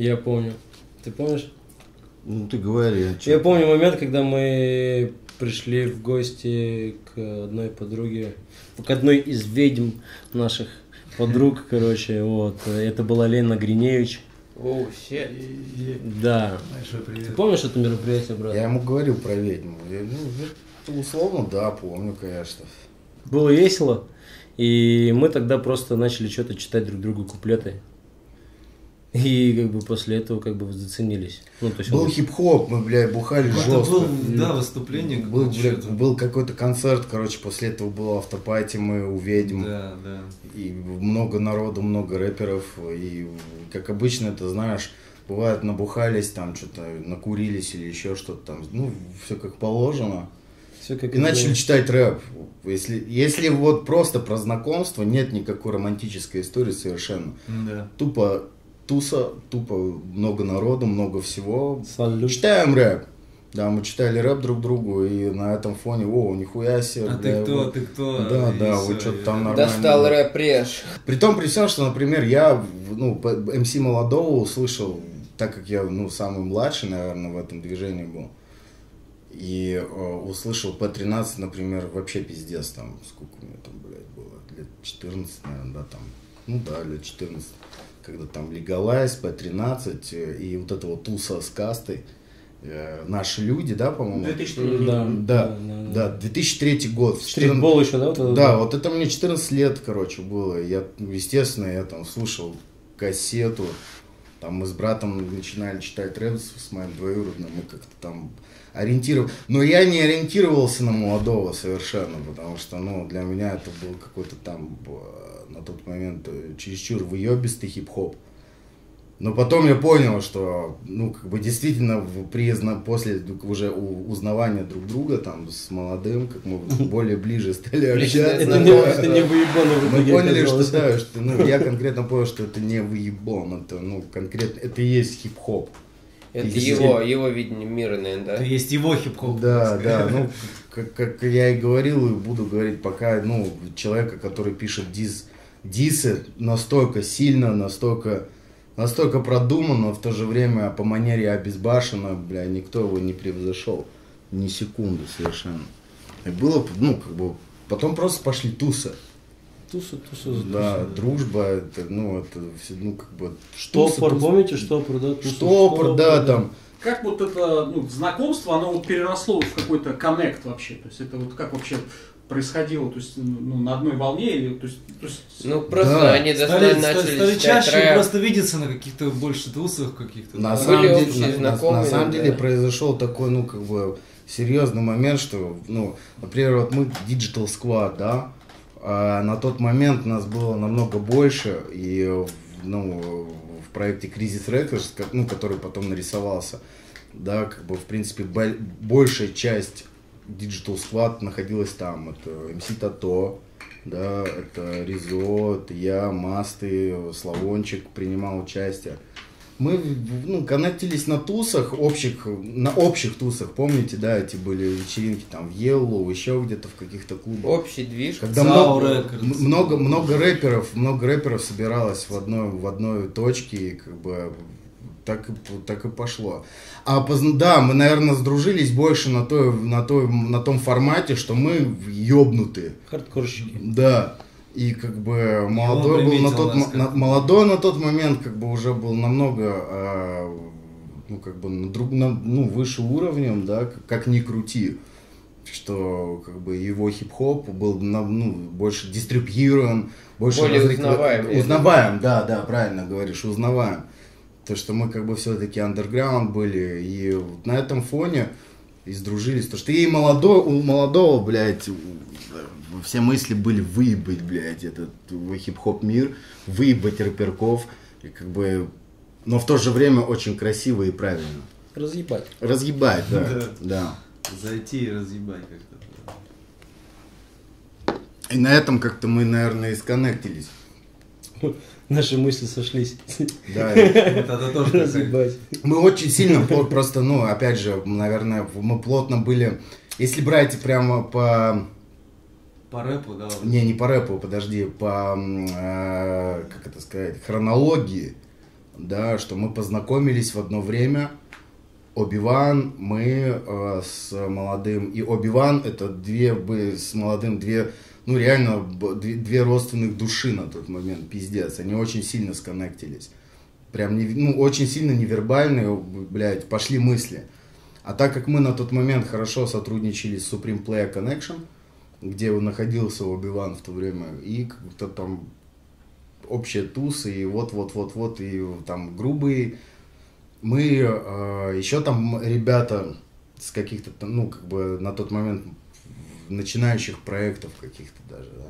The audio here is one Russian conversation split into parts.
Я помню. Ты помнишь? Ну ты говори. а? Я помню момент, когда мы пришли в гости к одной подруге, к одной из ведьм наших подруг, короче, вот. Это была Лена Гриневич. Оу, щет. Да. Большой Ты помнишь это мероприятие, брат? Я ему говорил про ведьму. Я, ну, условно, да, помню, конечно. Было весело. И мы тогда просто начали что-то читать друг другу куплеты. И как бы после этого как бы заценились. Ну, то есть Был он- хип-хоп, мы, блядь, бухали Это жестко. был, да, выступление. Был, что-то. был какой-то концерт, короче, после этого было автопати, мы у ведьм. Да, да. И много народу, много рэперов. И, как обычно, это знаешь, бывает, набухались, там что-то накурились или еще что-то там. Ну, все как положено. Всё как И это начали было. читать рэп. Если, если вот просто про знакомство, нет никакой романтической истории совершенно. Да. Тупо туса, тупо много народу, много всего. Салют. Читаем рэп. Да, мы читали рэп друг другу, и на этом фоне, о, нихуя себе. А ты кто, вот». ты кто? Да, И да, всё, вот что-то там нормально. Достал рэп режь. При том, при всем, что, например, я, ну, МС молодого услышал, так как я, ну, самый младший, наверное, в этом движении был, и э, услышал П-13, например, вообще пиздец, там, сколько мне там, блядь, было, лет 14, наверное, да, там, ну да, лет 14, когда там Легалайз, П-13, э, и вот это вот туса с кастой, э, наши люди, да, по-моему? 2003. Да, Да, да, 2003 год. в 14 Стритбол еще, да? вот это? да, вот это мне 14 лет, короче, было. Я, естественно, я там слушал кассету. Там мы с братом начинали читать рэп с моим двоюродным, мы как-то там ориентировал. Но я не ориентировался на молодого совершенно, потому что, ну, для меня это был какой-то там э, на тот момент э, чересчур выебистый хип-хоп. Но потом я понял, что, ну, как бы действительно в- при, после уже у- узнавания друг друга, там, с молодым, как мы более ближе стали общаться. Это не, знакомое, это да. не выебоно в Мы поняли, что да, что, ну, я конкретно понял, что это не выебон, это, ну, конкретно, это и есть хип-хоп. Это И его, его видение мира, наверное, да? Это есть его хип-хоп. Да, да, ну, как, как я и говорил, и буду говорить, пока, ну, человека, который пишет дис, дисы настолько сильно, настолько, настолько продуманно, в то же время по манере обезбашенно, бля, никто его не превзошел ни секунды совершенно. И было, ну, как бы, потом просто пошли тусы. Туса, туса, Да, туса. дружба, это, ну, это, все, ну, как бы... Штопор, тусы, помните, штопор, да? Туса, Штопор, да, там. Как вот это ну, знакомство, оно вот переросло в какой-то коннект вообще. То есть это вот как вообще происходило, то есть ну, на одной волне или то есть, то есть Ну, просто Да. они Стали, начали стали чаще рэп. просто видеться на каких-то больше тусах каких-то. На да. самом, Были деле, на- на- на самом да. деле произошел такой, ну, как бы, серьезный момент, что, ну, например, вот мы Digital Squad, да, а на тот момент нас было намного больше, и, в- ну, в проекте Crisis Records, ну, который потом нарисовался, да, как бы, в принципе, боль- большая часть Digital Squad находилась там. Это MC Тато, да, это Ризо, это я, Масты, Славончик принимал участие. Мы ну, коннектились на тусах, общих, на общих тусах, помните, да, эти были вечеринки там в Yellow, еще где-то в каких-то клубах. Общий движ. Когда много, Records. много, много рэперов, много рэперов собиралось в одной, в одной точке, и как бы так так и пошло. А да, мы, наверное, сдружились больше на, той, на, той, на том формате, что мы ёбнутые. Хардкорщики. Да. И как бы молодой был на тот нас на- молодой на тот момент как бы уже был намного а, ну как бы на друг на, ну выше уровнем, да, как, как ни крути, что как бы его хип-хоп был ну, больше дистрибьюирован, больше Более разрекла- узнаваем, узнаваем, да, да, правильно говоришь, узнаваем. То, что мы как бы все-таки андерграунд были, и вот на этом фоне и сдружились. То, что и молодой, у молодого, блядь, у- все мысли были выебать, блядь, этот хип-хоп мир, выебать рэперков, и как бы, но в то же время очень красиво и правильно. Разъебать. Разъебать, да, Да. да. Зайти и разъебать как-то. И на этом как-то мы, наверное, и сконнектились. Наши мысли сошлись. Да, это тоже. Мы очень сильно просто, ну, опять же, наверное, мы плотно были. Если брать прямо по. По рэпу, да. Не, не по рэпу, подожди, по. э, как это сказать, хронологии. да, что мы познакомились в одно время. Оби-Ван, мы э, с молодым, и Оби-Ван это две, бы с молодым, две, ну реально, две, родственных души на тот момент, пиздец, они очень сильно сконнектились. Прям, не, ну, очень сильно невербальные, блядь, пошли мысли. А так как мы на тот момент хорошо сотрудничали с Supreme Player Connection, где находился Оби-Ван в то время, и как-то там общие тусы, и вот-вот-вот-вот, и там грубые. Мы э, еще там ребята с каких-то, ну, как бы на тот момент начинающих проектов каких-то даже, да.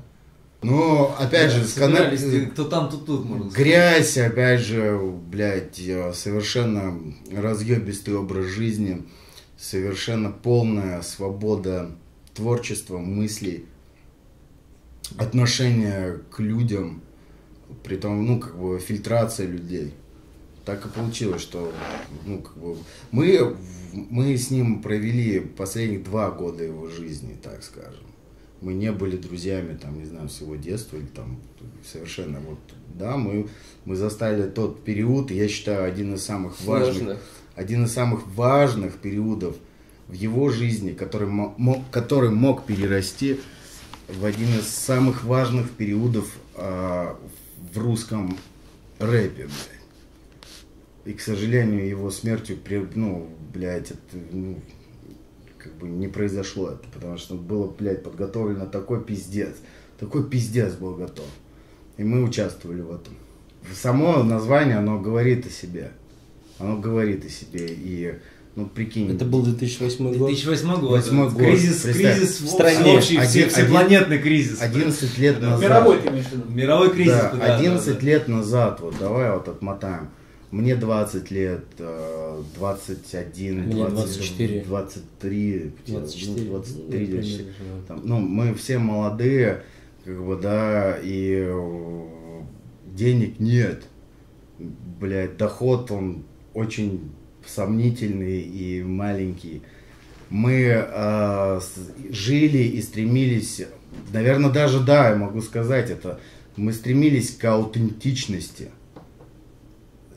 Но, опять же, сконнект- Собирались, кто там, то тут, можно сказать. Грязь, опять же, блядь, э, совершенно разъебистый образ жизни, совершенно полная свобода творчества, мыслей, отношение к людям, при том, ну, как бы, фильтрация людей. Так и получилось, что, ну, как бы, мы, мы с ним провели последних два года его жизни, так скажем. Мы не были друзьями, там, не знаю, с его детства или там совершенно вот, да, мы, мы застали тот период, я считаю, один из самых важных, Сложных. один из самых важных периодов в его жизни, который мо- мог, который мог перерасти в один из самых важных периодов а, в русском рэпе, блядь. И, к сожалению, его смертью, ну, блядь, это, ну, как бы не произошло это, потому что было, блядь, подготовлено такой пиздец. Такой пиздец был готов. И мы участвовали в этом. Само название, оно говорит о себе. Оно говорит о себе. И, ну, прикинь. Это был 2008 год. 2008 год. Восьмой год. Кризис, Представь, кризис в стране. общий, все- Один- всепланетный кризис. 11 лет назад. Мировой ты имеешь в виду? Мировой кризис. Да, да, 11 да, да. лет назад, вот давай вот отмотаем. Мне 20 лет, э, 21, Мне 20, 24. 23, 24. ну, 23, Ну, примерно. Там, ну, мы все молодые, как бы, да, и э, денег нет. Блядь, доход, он очень сомнительный и маленький. Мы э, жили и стремились, наверное, даже, да, я могу сказать это, мы стремились к аутентичности.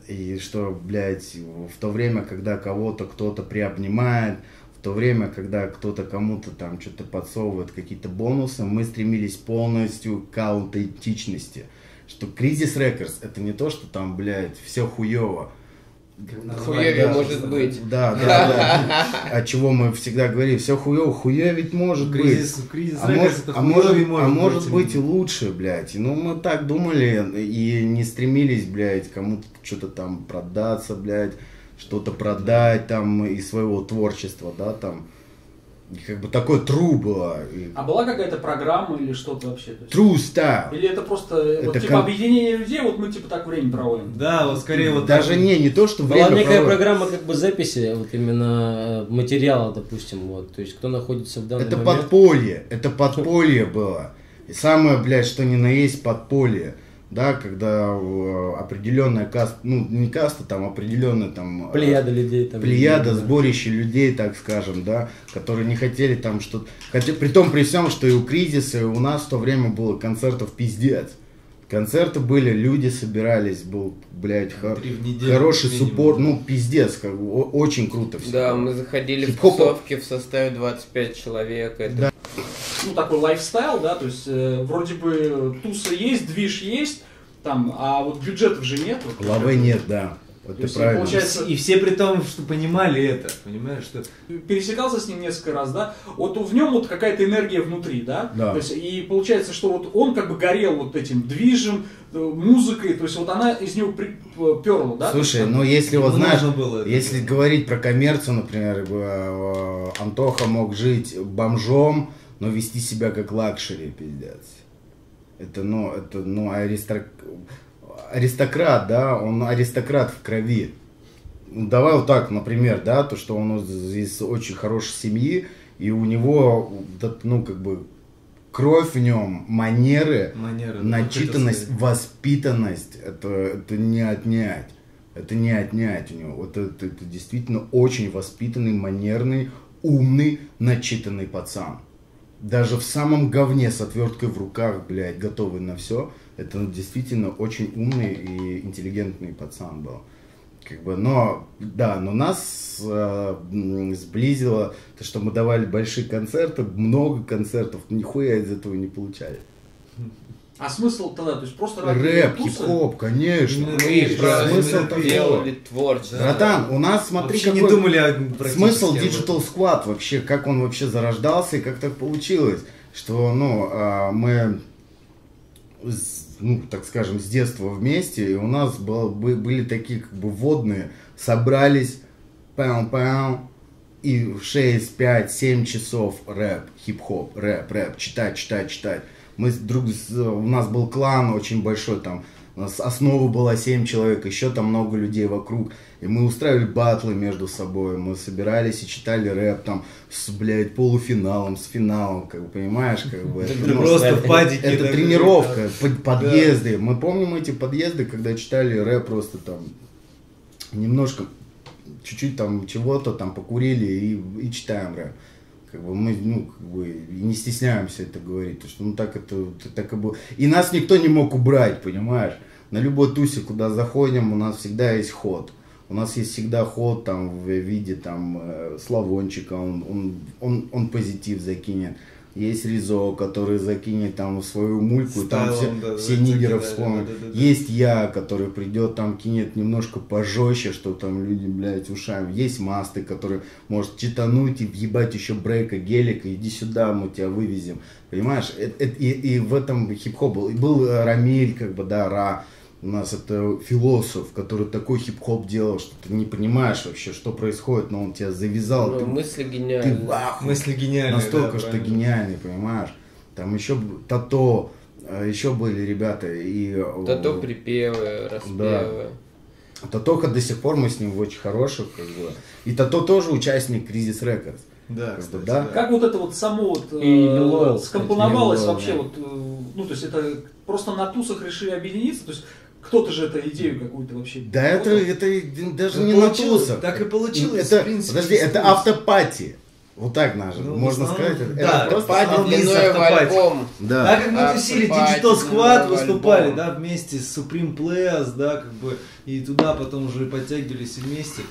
И что, блядь, в то время, когда кого-то кто-то приобнимает, в то время, когда кто-то кому-то там что-то подсовывает, какие-то бонусы, мы стремились полностью к аутентичности. Что кризис рекордс это не то, что там, блядь, все хуево. Хуевее Да, может быть. Да, да, да. О чего мы всегда говорим, все хуево, хуевить может быть. Кризис, кризис А, рекордс, может, а, может, хуёвый а может быть и лучше, блядь. Ну, мы так думали и не стремились, блядь, кому-то что-то там продаться, блядь, что-то продать там из своего творчества, да, там. Как бы такое true было. и А была какая-то программа или что-то вообще? То есть- True style. Или это просто э, вот, Это типа кон- объединение людей, вот мы типа так время проводим. Да, вот скорее вот Даже не, не то, что Была время некая проводит. программа как бы записи, вот именно э, материала, допустим, вот. То есть кто находится в данный Это момент. подполье, это подполье было. И самое, блядь, что ни на есть подполье. Да, когда э, определенная каста, ну не каста, там определенная там... э, Плеяда людей там. Плеяда, да. сборище людей, так скажем, да, которые не хотели там что-то... Хотя, при том, при всем, что и у кризиса, и у нас в то время было концертов пиздец. Концерты были, люди собирались, был, блядь, хор- неделю, хороший минимум. суппорт, ну, пиздец, как бы, очень круто все. Да, мы заходили в тусовки в составе 25 человек. Это Да. ну, такой лайфстайл, да, то есть э, вроде бы туса есть, движ есть, там, а вот бюджетов же нет. Вот, Головы нет, да. Это есть, правильно. получается, И все при том, что понимали это, понимаешь, что пересекался с ним несколько раз, да, вот в нем вот какая-то энергия внутри, да, Да. то есть и получается, что вот он как бы горел вот этим движем, э, музыкой, то есть вот она из него при- п- перла, да. Слушай, ну если вот знаешь, было это если делать. говорить про коммерцию, например, э, Антоха мог жить бомжом, но вести себя как luxury, пиздец. Это, ну, это, ну, аристок... аристократ, да, он аристократ в крови. Ну, давай вот так, например, да, то, что он из, очень хорошей семьи, и у него, ну, как бы, кровь в нем, манеры, манера. ну, начитанность, воспитанность, это, это не отнять. Это не отнять у него. Вот это, это действительно очень воспитанный, манерный, умный, начитанный пацан. Даже в самом говне с отверткой в руках, блядь, готовый на все, Это ну, действительно очень умный и интеллигентный пацан был. Как бы, но, да, но нас э, сблизило то, что мы давали большие концерты, много концертов, нихуя из этого не получали. А смысл тогда, то есть просто ради Рэп, хип-хоп, конечно. Ну, Мы видишь, просто смысл такого. делали творчество. Братан, у нас, смотри, Вообще не какой думали о смысл. Digital Squad вообще, как он вообще зарождался и как так получилось, что, ну, а, мы, ну, так скажем, с детства вместе, и у нас был- бы- были такие, как бы, водные, собрались, пау-пау, и в 6, 5, 7 часов рэп, хип-хоп, рэп, рэп, читать, читать, читать. Мы друг, у нас был клан очень большой, там, у нас основа была 7 человек, еще там много людей вокруг. И мы устраивали батлы между собой, мы собирались и читали рэп там с, блядь, полуфиналом, с финалом, как бы, понимаешь, как бы. это, ну, Просто в падике. это тренировка, под- подъезды. Мы помним эти подъезды, когда читали рэп просто там немножко, чуть-чуть там чего-то там покурили и, и читаем рэп. Как бы мы, ну, как бы не стесняемся это говорить, потому что ну так это так и было. И нас никто не мог убрать, понимаешь? На любой тусе, куда заходим, у нас всегда есть ход. У нас есть всегда ход там в виде там э, Славончика, он, он, он, он позитив закинет. Есть Ризо, который закинет там свою мульку, и там все, Стайлом, да, все да, нигеров да, вспомнят. да, да, да. Есть я, который придет там, кинет немножко пожестче, что там люди, блядь, ушами. Есть масты, который может читануть и въебать еще брейка, гелика, иди сюда, мы тебя вывезем. Понимаешь? Э- э- И, и в этом хип-хоп был. И был э, Рамиль, как бы, да, Ра. У нас это философ, который такой хип-хоп делал, что ты не понимаешь вообще, что происходит, но он тебя завязал. Ну, ты- мысли ты гениальные. в ахуе. Мысли гениальные. Настолько, да, что правильно. гениальный, понимаешь? Там еще Тато, э, еще были ребята. И, э, Тато припевы, распевы. Татоха до сих пор мы с ним в очень хороших, как бы. И Тато тоже участник Кризис Рекордс. Да, кстати, да. Как вот это вот само вот э, И Лилуэлл, скомпоновалось кстати, вообще Лилуэлл, вот, э, ну то есть это просто на тусах решили объединиться, то есть кто-то же эту идею какую-то вообще. Да это, это даже Ну, не получилось, так и получилось, Это, в принципе, подожди, это автопати. Вот так даже, Ну, можно сказать. Это, да, это просто Пати альбом. Да. Так как мы А, тусили, Digital Squad выступали, альбом. да, вместе с Supreme Players, да, как бы, и туда потом уже подтягивались вместе.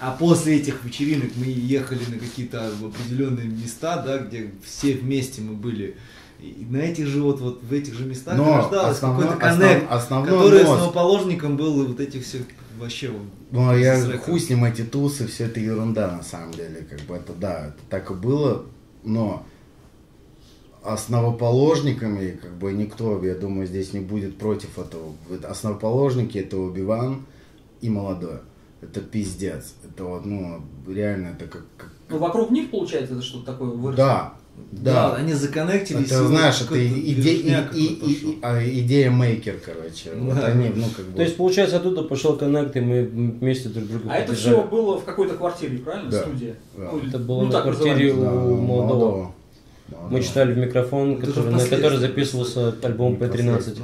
А после этих вечеринок мы ехали на какие-то определенные места, да, где все вместе мы были. И на этих же вот, вот в этих же местах Но рождалось основной- какой-то коннект, основ- который мост. основоположником был вот этих всех вообще Ну, а я хуй с ним эти тусы, все это ерунда на самом деле. Как бы это да, это так и было, но основоположниками, как бы никто, я думаю, здесь не будет против этого. Основоположники это Убиван и молодой. Это пиздец. Это вот, ну, реально, это как... как- Ну вокруг них получается это что-то такое выросло. Да, да. они законнектились. Это, знаешь, вот это иде- и- и- и- а, идея мейкер, короче. Вот Да. они, ну, как бы... То есть, получается, оттуда пошел коннект, и мы вместе друг друга А это поддержали. все было в какой-то квартире, правильно? Да. Студия. Да. Ну, Это было ну, на квартире у молодого. Мы Да. читали в микрофон, Это который, на который записывался альбом P13.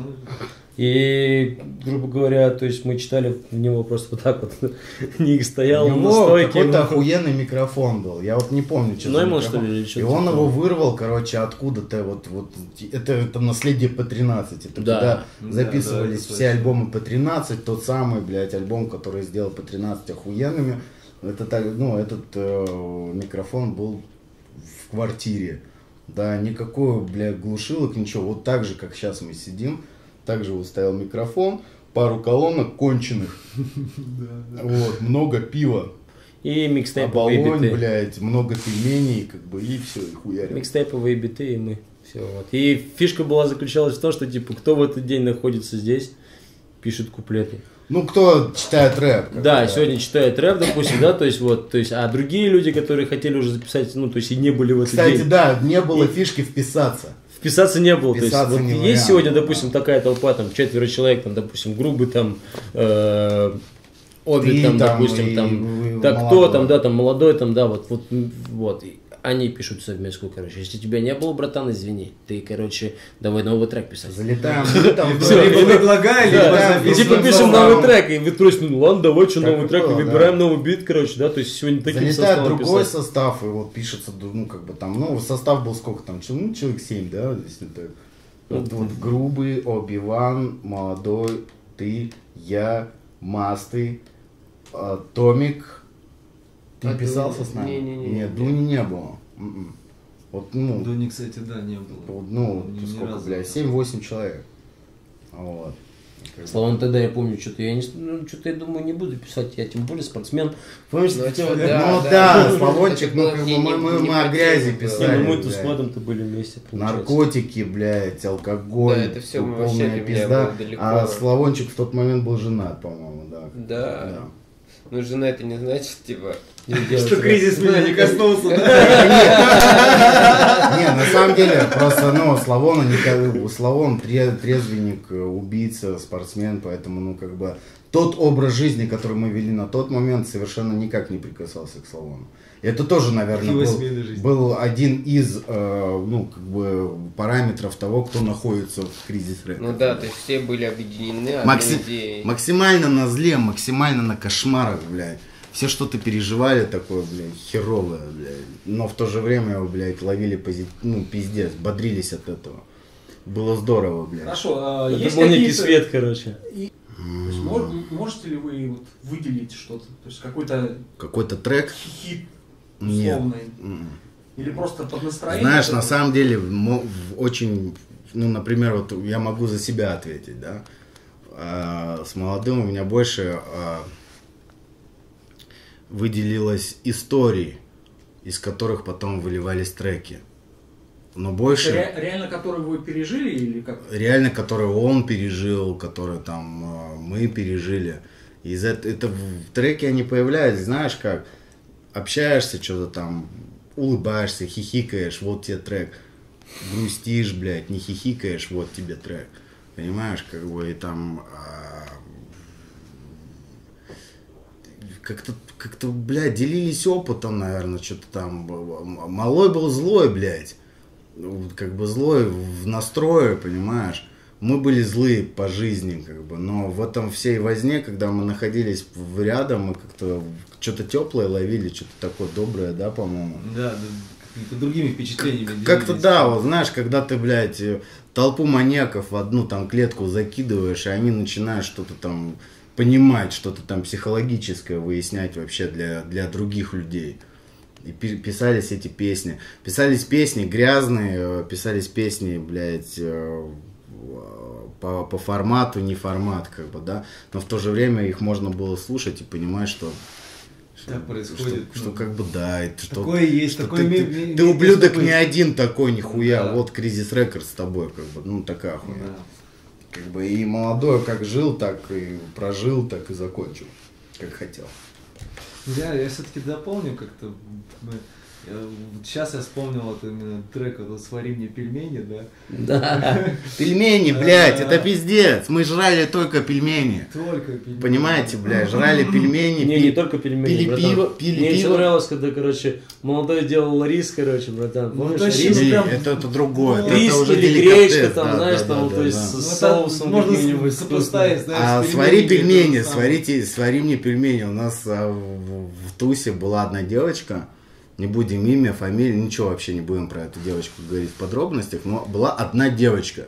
Ну, И, грубо говоря, то есть мы читали в него просто вот так вот. Ник стоял на стойке. какой-то охуенный микрофон был. Я вот не помню, что Нойман, микрофон. что ли, или И что-то он его вырвал, короче, откуда-то вот, вот это, это наследие по 13. Это Да. когда Да, записывались да, это все альбомы по 13, тот самый, блядь, альбом, который сделал по 13 охуенными. Это так, ну, этот э, микрофон был в квартире. Да, никакой, блядь, глушилок, ничего. Вот так же, как сейчас мы сидим, так же вот стоял микрофон, пару колонок конченых. Вот, много пива. И микстейповые биты. блядь, много пельменей, как бы, и все, и хуярим. Микстейповые биты, и мы. Все, вот. И фишка была заключалась в том, что, типа, кто в этот день находится здесь, пишет куплеты. Ну, кто читает рэп? Да, бы, сегодня читает рэп, допустим, да, то есть вот, то есть, а другие люди, которые хотели уже записать, ну, то есть и не были в этот Кстати, день, да, не было фишки вписаться. Вписаться не было. Вписаться то есть, не вот вариант, есть сегодня, допустим, такая толпа, там, четверо человек, там, допустим, грубый, там, э, обе, там, там допустим, и там, вы- так кто там, да, там, молодой, там, да, вот, вот, вот, и они пишут совместку, короче, если тебя не было, братан, извини, ты, короче, давай новый трек писать. Залетаем. Всё, блядь, Либо предлагали, типа ну, пишем новый трек, и вы просите, ну ладно, давай, что новый трек, выбираем новый бит, короче, да, то есть сегодня таким составом другой состав, и вот пишется, ну, как бы там, ну, состав был сколько там, чел- ну, человек 7, да, если так. Вот, вот грубый, Оби-Ван, молодой, ты, я, Масты, а, Томик. Ты А писался Дуни? с нами? Не-не-не, Нет, нет. Дуни не было. М-м. Вот, ну, Дуни, кстати, да, не было. вот, ну, ни сколько, разу. блядь, 7-8 человек. Вот. Словом, тогда я помню, что-то я не, ну, что-то я думаю, не буду писать, я тем более спортсмен. Помнишь, Ну, да, ну да. Славончик, ну как бы не- мы, не- мы, не мы о грязи. Не, писали. ну мы тут с. Владом-то были вместе, получается. Наркотики, блядь, алкоголь. Да, это всё полная пизда. А Славончик в тот момент был женат, по-моему, да. Да. Ну, жена это не значит, типа... Что кризис меня не коснулся, да? Не, на самом деле, просто, ну, Славон, Славон тре- трезвенник, э, убийца, спортсмен, поэтому, ну, как бы, тот образ жизни, который мы вели на тот момент, совершенно никак не прикасался к Славону. Это тоже, наверное, был, был один из, э, ну, как бы, параметров того, кто находится в кризис Ну да, то есть все были объединены Макси-. Максимально на зле, максимально на кошмарах, блядь. Все что-то переживали такое, блядь, херовое, блядь. Но в то же время его, блядь, ловили пози... ну, пиздец, бодрились от этого. Было здорово, блядь. Хорошо, а Это есть был некий свет, короче. То есть, мож- можете ли вы вот выделить что-то? То есть какой-то Какой-то трек? хит Нет. условный? М. Или просто под настроение? Знаешь, на самом деле, очень, ну, например, вот я могу за себя ответить, да. А, с молодым у меня больше а, выделилось историй, из которых потом выливались треки. Но больше Ре- реально, который вы пережили или как? реально, которые он пережил, которые там э, мы пережили. Из это, это в треке они появляются, знаешь как, общаешься, что-то там, улыбаешься, хихикаешь, вот тебе трек. Грустишь, блядь, не хихикаешь, вот тебе трек. Понимаешь, как бы и там а, как-то, как-то, блядь, делились опытом, наверное, что-то там. Малой был злой, блядь. Как бы злой в настрое, понимаешь. Мы были злые по жизни, как бы, но в этом всей возне, когда мы находились рядом, мы как-то что-то теплое ловили, что-то такое доброе, да, по-моему. Да, да, другими впечатлениями. Как-то да, вот знаешь, когда ты, блядь, э, толпу маньяков в одну там клетку закидываешь, и они начинают что-то там понимать, что-то там психологическое выяснять вообще для, для других людей. И пи- писались эти песни. Писались песни грязные, э, писались песни, блядь, э, по, по формату, не формат, как бы, да. Но в то же время их можно было слушать и понимать, что что, Так происходит, что, что ну, как бы да, это что, такое есть, что такое ты, ме- ты- ме- ты ублюдок место не один такой, нихуя. Да. Вот кризис рекорд с тобой, как бы, ну такая хуйня. Да. Как бы и молодой как жил, так и прожил, так и закончил, как хотел. Я, я все-таки дополню как-то. Сейчас я вспомнил вот именно трек вот «Свари мне пельмени», да. Да. Пельмени, блядь, это пиздец. Мы жрали только пельмени. Только пельмени. Понимаете, блядь, жрали пельмени. Не, не только пельмени, братан. Мне еще нравилось, когда, короче, молодой делал рис, короче, братан. Ну, Помнишь, рис? Прям- это, это другое. это- Рис или гречка, там, знаешь, там, то есть Ну, с соусом каким-нибудь сопоставить, знаешь, А свари пельмени, сварите, свари мне пельмени. У нас а, в Тусе была одна девочка, не будем имя, фамилию, ничего вообще не будем про эту девочку говорить в подробностях, но была одна девочка.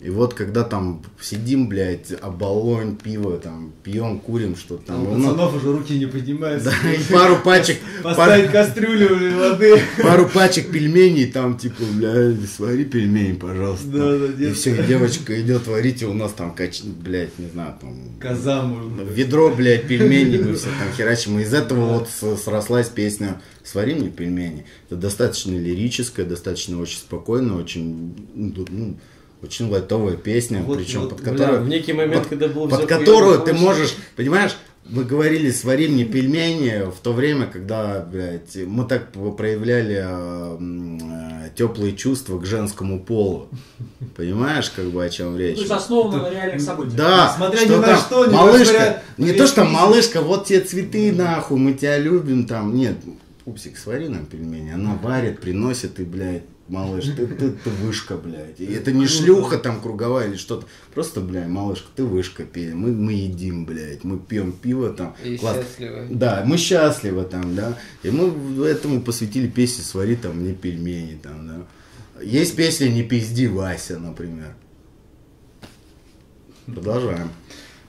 И вот когда там сидим, блядь, оболонь, пиво, там, пьем, курим, что-то Там у ну, пацанов уже руки не поднимаются. да, и пару пачек, Поставить пар- кастрюлю воды. пару пачек пельменей, там, типа, блядь, свари пельмени, пожалуйста. Да, да, и все, и девочка идет варить, и у нас там, кач... блядь, не знаю, там, Коза, быть. ведро, блядь, пельменей мы все там херачим. И из этого вот срослась песня «Свари мне пельмени». Это достаточно лирическая, достаточно очень спокойная, очень, ну, ну, очень лайтовая песня, Вот, причем вот, под Бля, которую, в некий момент, под- когда было под которую ты можешь, понимаешь, мы говорили «свари мне пельмени» в то время, когда, блядь, мы так проявляли э, теплые чувства к женскому полу. Понимаешь, как бы о чем речь? То есть основано на реальных событиях. Да, Несмотря ни на там что, ни малышка, несмотря не на то, что малышка, вот тебе цветы нахуй, мы тебя любим там, нет, пупсик, свари нам пельмени, она варит, приносит и, блядь, малыш, ты, ты, ты вышка, блядь. И это не шлюха там круговая или что-то, просто, блядь, малышка, ты вышка, пей, мы, мы едим, блядь, мы пьем пиво там. И класс. счастливы. Да, мы счастливы там, да. И мы этому посвятили песню «Свари там мне пельмени» там, да. Есть песня «Не пизди, Вася», например. Продолжаем.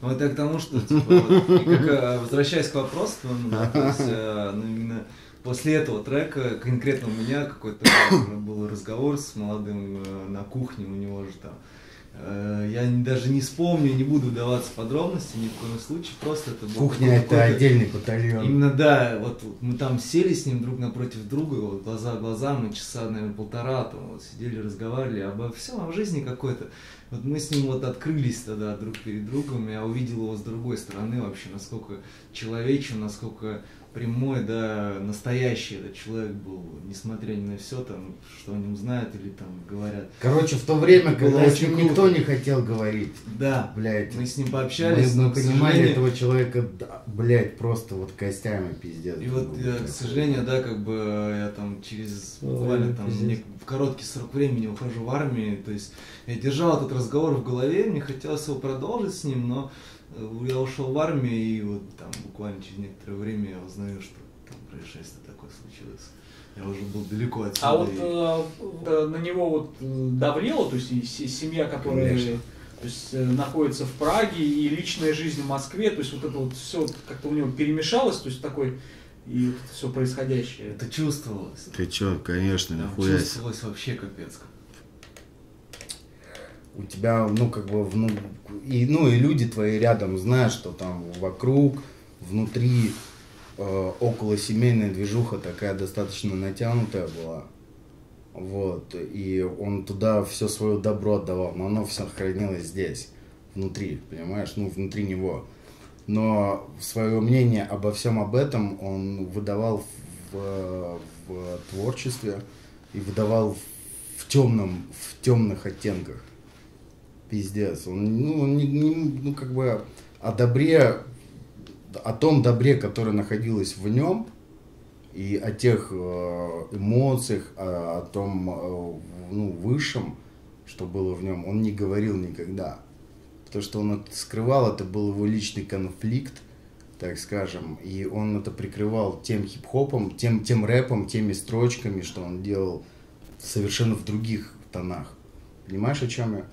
Вот я к тому, что, типа, как, э, возвращаясь к вопросу, то есть, э, ну, именно после этого трека, конкретно у меня какой-то был разговор с молодым э, на кухне, у него же там, э, я даже не вспомню, не буду вдаваться в подробности ни в коем случае, просто это был Кухня это отдельный батальон. Именно да, вот мы там сели с ним друг напротив друга, вот глаза в глаза, мы часа, наверное, полтора там вот сидели, разговаривали обо всем, о жизни какой-то. Вот мы с ним вот открылись тогда друг перед другом, я увидел его с другой стороны вообще, насколько человечен, насколько прямой, да, настоящий этот человек был, несмотря ни на все там, что о нем знают или там говорят. Короче, в то время, когда с ним круто. никто не хотел говорить, Да, блядь, мы с ним мы, пообщались, мы к понимали сожалению, этого человека, да, блядь, просто вот костями пиздец. И вот, э, к сожалению, да, как бы я там через буквально там пиздец. в короткий срок времени ухожу в армию, то есть я держал этот разговор в голове, мне хотелось его продолжить с ним, но я ушел в армию, и вот там буквально через некоторое время я узнаю, что там происшествие такое случилось. Я уже был далеко отсюда. А вот и- э, э, на него вот э, давлело, то есть и се- семья, которая Конечно. то есть, э, находится в Праге, и личная жизнь в Москве, то есть вот это вот все как-то у него перемешалось, то есть такой и вот все происходящее. это чувствовалось. Ты чё, конечно, себе. чувствовалось вообще капец. как. У тебя, ну, как бы, ну, и, ну, и люди твои рядом знают, что там вокруг, внутри, э, около семейная движуха такая достаточно натянутая была. Вот, и он туда все свое добро отдавал, но оно все хранилось здесь, внутри, понимаешь, ну, внутри него. Но свое мнение обо всем об этом он выдавал в, в творчестве и выдавал в темном, в темных оттенках. Пиздец. Он, ну, он не, не- ну, как бы о добре, о том добре, которое находилось в нем, и о тех э, эмоциях, о, о том э, ну, высшем, что было в нем, он не говорил никогда. То, что он это скрывал, это был его личный конфликт, так скажем, и он это прикрывал тем хип-хопом, тем, тем рэпом, теми строчками, что он делал совершенно в других тонах. Понимаешь, о чем я?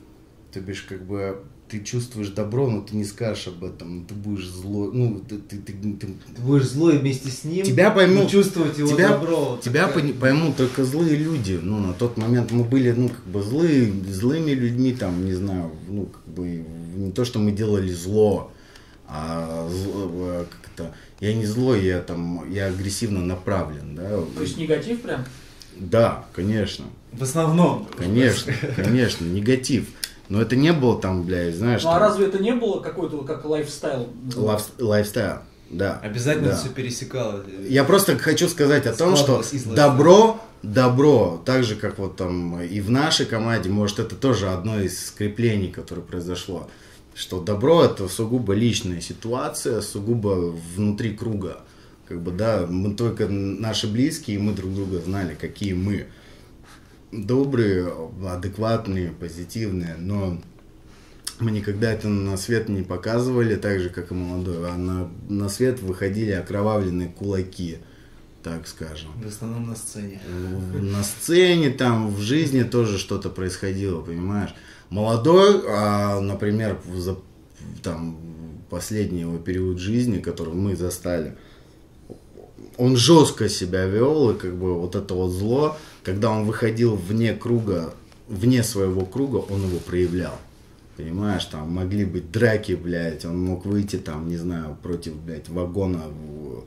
То бишь, как бы ты чувствуешь добро, но ты не скажешь об этом, ты будешь злой, ну, ты, ты, ты- ты- Ты будешь злой вместе с ним, Тебя поймут. чувствовать его тебя, добро. тебя такая- поймут только злые люди. Ну, на тот момент мы были, ну, как бы злые, злыми людьми, там, не знаю, ну, как бы, не то, что мы делали зло, а зло, э, как это, я не злой, я там, я агрессивно направлен, да. То есть негатив прям. Да, конечно. В основном. Конечно, конечно, негатив. Но это не было там, блядь, знаешь, Ну а там, разве это не было какой-то как lifestyle? Life- lifestyle, да. Обязательно да. все пересекало. Я просто хочу сказать о том, что добро, добро, так же как вот там и в нашей команде, может это тоже одно из скреплений, которое произошло, что добро это сугубо личная ситуация, сугубо внутри круга. Как бы, да, мы только наши близкие, и мы друг друга знали, какие мы. Добрые, адекватные, позитивные, но мы никогда это на свет не показывали, так же, как и молодой, а на, на свет выходили окровавленные кулаки, так скажем. В основном на сцене. На сцене, там, в жизни тоже что-то происходило, понимаешь? Молодой, а, например, за там, последний его период жизни, который мы застали, он жестко себя вел, и как бы вот это вот зло, когда он выходил вне круга, вне своего круга, он его проявлял. Понимаешь, там могли быть драки, блядь, он мог выйти там, не знаю, против, блядь, вагона, в-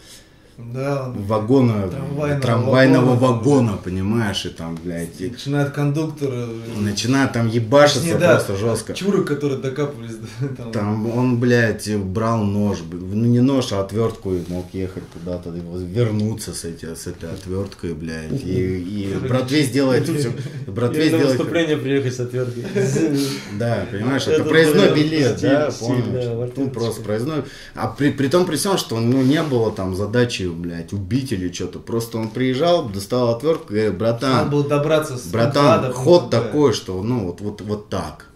Да, он вагона, Трамвайного трамвайного вагона. вагона, понимаешь, и там, блядь, и начинает кондуктор. э, начинает там ебашиться точнее, да, просто жестко. Чуры, которые докапывались до там. Там он, блядь, брал нож, ну не нож, а отвертку и мог ехать куда-то, вернуться с, эти, с этой отверткой, блядь. И, и братве сделает все. Братве сделает. выступление приехать с отверткой. Да, понимаешь, Это проездной билет, да, в ну, просто проездной. А при, при том, при всем, что ну, не было там задачи, блядь, убить или что-то. Просто он приезжал, достал отвертку, говорит, Надо братан, было добраться с братан, ход Б. такой, что, ну, вот, вот, вот так.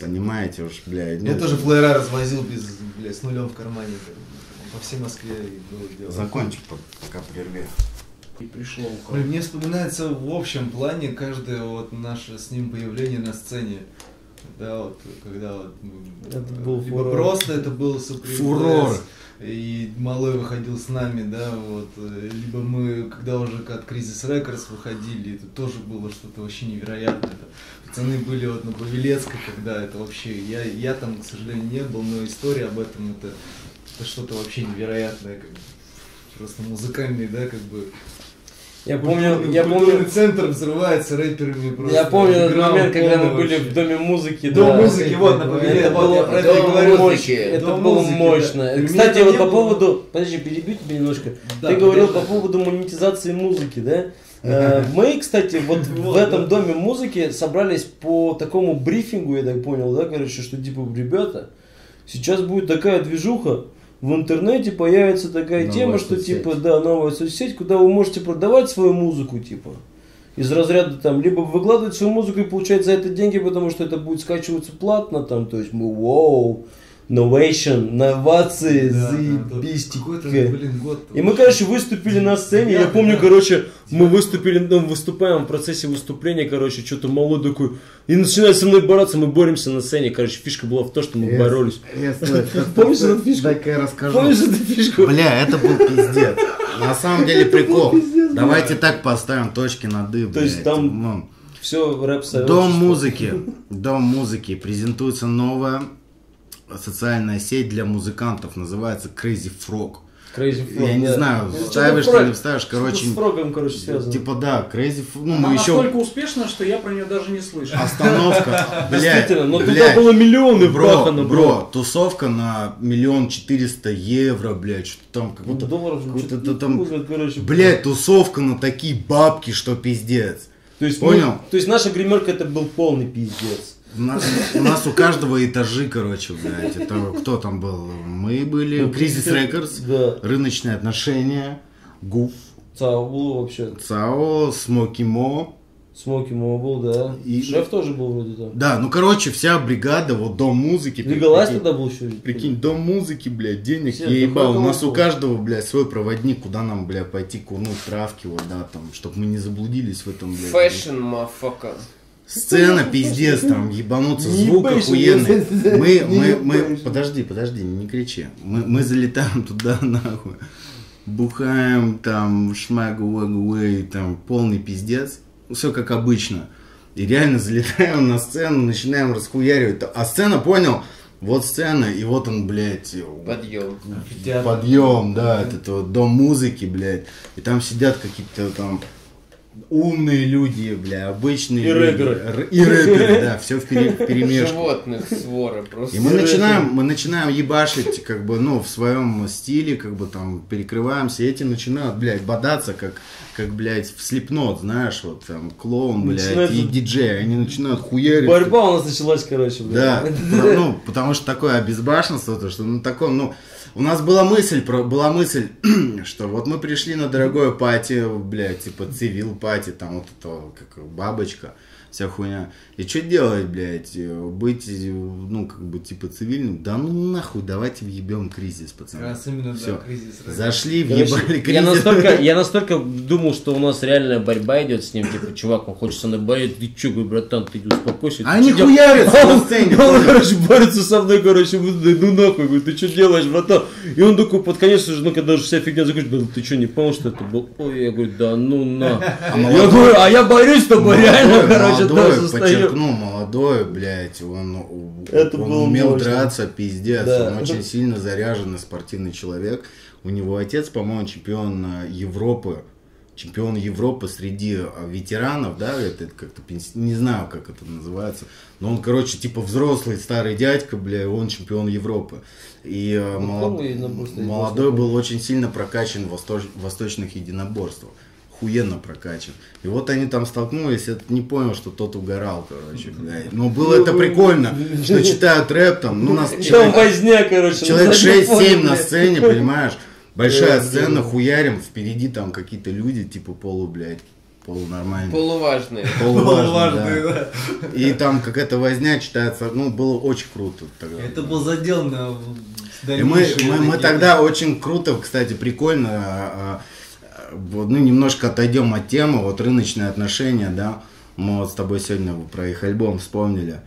Понимаете уж, блядь. Я ну, тоже флеера развозил без, бля, с нулем в кармане. По всей Москве и было дело. Закончи, по- пока прерви. и пришло у Ой, кого. Мне вспоминается в общем плане каждое вот наше с ним появление на сцене. Да, вот когда вот Это был либо фурор. просто это был Supreme Фурор. И малой выходил с нами, да, вот. Либо мы, когда уже от Кризис Records выходили, это тоже было что-то вообще невероятное. Это пацаны были вот на Павелецкой, когда это вообще, я, я там, к сожалению, не был, но история об этом это, это что-то вообще невероятное, как бы, просто музыкальный, да, как бы. Я помню, Культурный- я помню, центр взрывается рэперами просто. я помню этот момент, когда мы были вообще. в Доме музыки. Дом да. музыки, вот, на Это было, это Дом и говорю. музыки. мощно. Это Дом было музыки, мощно. да. Кстати, вот по было- поводу... Подожди, перебью тебя немножко. Да, Ты говорил подожди. по поводу монетизации музыки, да? Э, Мы, кстати, вот в этом доме музыки собрались по такому брифингу, я так понял, да, короче, что типа, ребята, сейчас будет такая движуха, в интернете появится такая Новая тема, что соцсеть. типа, да, новая соцсеть, куда вы можете продавать свою музыку, типа. Из разряда там, либо выкладывать свою музыку и получать за это деньги, потому что это будет скачиваться платно, там, то есть мы, вау, новейшн, новации, Да, да. Какой-то, блин, год. И мы, короче, выступили на сцене. Я помню, да. короче, мы выступили, ну, выступаем в процессе выступления, короче, что-то малой такой. И начинает со мной бороться, мы боремся на сцене. Короче, фишка была в том, что мы Yes. боролись. Yes, Помнишь эту фишку? Дай-ка я расскажу. Помнишь эту фишку? Бля, это был пиздец. На самом деле прикол. да. Давайте так поставим точки над «и», То есть там Ну, Все, рэп Дом музыки. Дом музыки. Презентуется новая социальная сеть для музыкантов. Называется Crazy Frog. Crazy Frog, Я не да. знаю, Ну, вставишь фрог- не вставишь. Короче, с фрогом, короче, связано. типа да, Crazy Frog. Ну, Она мы еще... настолько успешна, что я про нее даже не слышал. Остановка. Блядь, Действительно, но туда блядь. было миллионы Бро, вбахано, бро, тусовка на миллион четыреста евро, блядь, что там Ну, какой-то... долларов, какой-то что-то там- короче. Блядь, тусовка на такие бабки, что пиздец. То есть, понял? мы- то есть наша гримерка это был полный пиздец. У нас, у нас у каждого этажи, короче, блядь. Это кто там был? Мы были, Ну, Кризис Records, Да. рыночные отношения, Гуф, ЦАО был вообще. ЦАО, Смоки Мо. Смоки Мо был, да. И- Шеф тоже был вроде там. Да, ну короче, вся бригада, вот дом музыки. Легалайз прикинь, тогда был еще. Прикинь, дом музыки, блядь, денег Все, я ебал. У нас у толку. каждого, блядь, свой проводник, куда нам, блядь, пойти кунуть травки, вот, да, там, чтобы мы не заблудились в этом, блядь. Fashion, motherfucker. Сцена, пиздец, там, ебануться, Не звук ебейся, охуенный. Мы, мы, мы, подожди, подожди, не кричи. Мы, мы залетаем туда, нахуй. Бухаем, там, шмагу, вагу, вэй, там, полный пиздец. Все как обычно. И реально залетаем на сцену, начинаем расхуяривать. А сцена, понял, вот сцена, и вот он, блядь, Подъем. подъем, да, это вот дом музыки, блядь. И там сидят какие-то там умные люди, бля, обычные И люди. рэперы. Р- И рэперы, да, все в перемешку. Животных свора просто. И мы начинаем, мы начинаем ебашить, как бы, ну, в своем стиле, как бы там перекрываемся, и эти начинают, блядь, бодаться, как, как, блядь, в слепнот, знаешь, вот там клоун, блядь, Начинается- и диджей, они начинают хуярить. Борьба у нас началась, короче, Да, блядь. потому- ну, потому что такое обезбашенство, то, что на таком, ну, у нас была мысль, про- была мысль, что вот мы пришли на дорогое пати, блядь, типа цивил пати, там вот это, как бабочка, вся хуйня. И что делать, блядь, быть, ну, как бы, типа цивильным? Да ну нахуй, давайте въебем кризис, Как пацаны. раз именно, да, Всё. кризис. Зашли, Короче, въебали я кризис. настолько, я настолько думал, что у нас реальная борьба идет с ним, типа, чувак, он хочет со мной бороть, ты чё, говорю, братан, ты успокойся. ты Они хуярятся А на он, сцене, он, короче, борется со мной, короче, ну нахуй, говорю, ты что делаешь, братан? И он такой, под конец уже, ну, когда уже вся фигня закончилась, говорит, ты что, не понял, что это был? Ой, я говорю, да ну на. Я молодой- говорю, а я борюсь с тобой, реально, короче, молодой, подчеркну, молодой, блядь, он, Это он умел мощно. драться, пиздец, Да. он очень сильно заряженный спортивный человек. У него отец, по-моему, чемпион э, Европы, чемпион Европы среди э, ветеранов, да, это как-то, не знаю, как это называется, но он, короче, типа взрослый старый дядька, бля, он чемпион Европы. И э, Ну, молод- из молодой был очень сильно прокачан в восточ- восточных единоборствах. Хуенно прокачан. И вот они там столкнулись, я не понял, что тот угорал, короче, блядь. Но было это прикольно, что читают рэп там, ну нас Там человек, возня, короче. человек на заднем 6-7 фоне, на сцене, понимаешь? Большая Да, сцена, да. хуярим, впереди там какие-то люди, типа полу, блядь, полунормальные. Полуважные. Полуважные, да. И там какая-то возня читается, ну, было очень круто тогда. Это был задел на И мы, мы, мы тогда очень круто, кстати, прикольно а, а, вот, ну, немножко отойдем от темы, вот рыночные отношения, да, мы вот с тобой сегодня про их альбом вспомнили.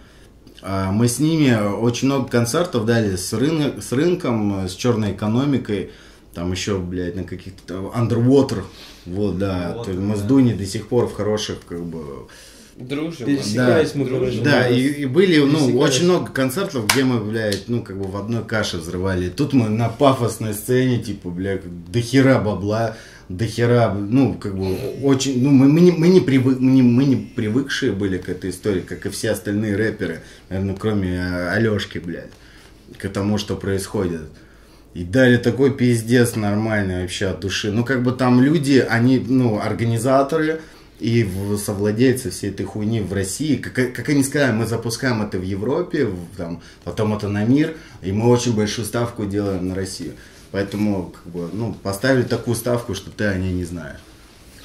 А, Мы с ними очень много концертов дали с, рынок, с рынком, с черной экономикой, там еще, блядь, на каких-то Underwater, вот, да, Underwater, то есть мы с да. Дуни до сих пор в хороших, как бы, Дружим. Пересекались мы, дружим. да, и, и были, ну, очень много концертов, где мы, блядь, ну, как бы в одной каше взрывали. Тут мы на пафосной сцене, типа, блядь, до хера бабла, до хера, ну, как бы, очень, ну, мы, мы, не, мы, не привык, мы, не, мы не привыкшие были к этой истории, как и все остальные рэперы, наверное, кроме э, Алешки, блядь, к тому, что происходит. И дали такой пиздец нормальный вообще от души. Ну, как бы там люди, они, ну, организаторы и совладельцы всей этой хуйни в России. Как, как они сказали, мы запускаем это в Европе, в- там, потом это на мир, и мы очень большую ставку делаем на Россию. Поэтому, как бы, ну, поставили такую ставку, что ты о ней не знаешь.